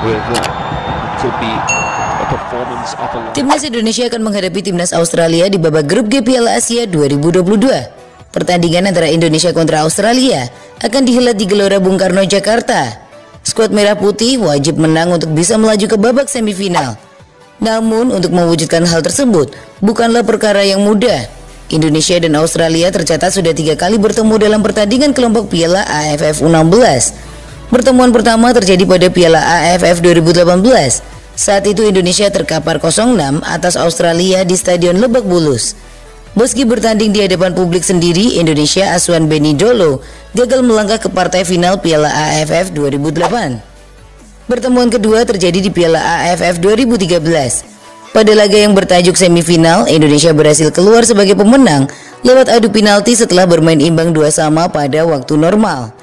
a Timnas Indonesia akan menghadapi Timnas Australia di babak grup G Piala Asia 2022. Pertandingan antara Indonesia kontra Australia akan dihelat di Gelora Bung Karno, Jakarta. Skuad Merah Putih wajib menang untuk bisa melaju ke babak semifinal. Namun untuk mewujudkan hal tersebut bukanlah perkara yang mudah. Indonesia dan Australia tercatat sudah tiga kali bertemu dalam pertandingan kelompok Piala AFF U16. Pertemuan pertama terjadi pada Piala AFF 2018. Saat itu Indonesia terkapar 0-6 atas Australia di Stadion Lebak Bulus. Meski bertanding di hadapan publik sendiri, Indonesia Aswan Beni Dolo gagal melangkah ke partai final Piala AFF 2008. Pertemuan kedua terjadi di Piala AFF 2013. Pada laga yang bertajuk semifinal, Indonesia berhasil keluar sebagai pemenang lewat adu penalti setelah bermain imbang dua sama pada waktu normal.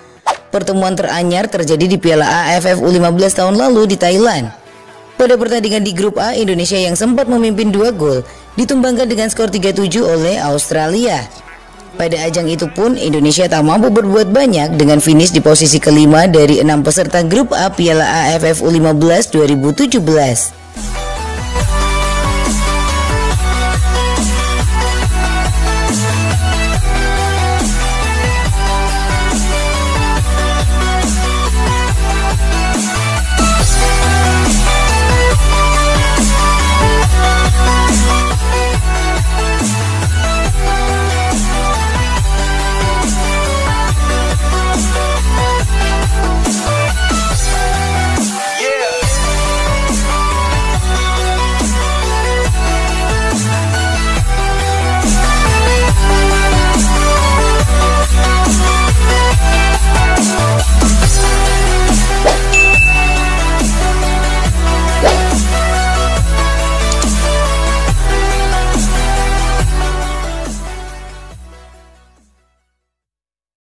Pertemuan teranyar terjadi di Piala AFF U15 tahun lalu di Thailand. Pada pertandingan di grup A, Indonesia yang sempat memimpin dua gol ditumbangkan dengan skor 3-7 oleh Australia. Pada ajang itu pun Indonesia tak mampu berbuat banyak dengan finish di posisi kelima dari enam peserta grup A Piala AFF U15 2017.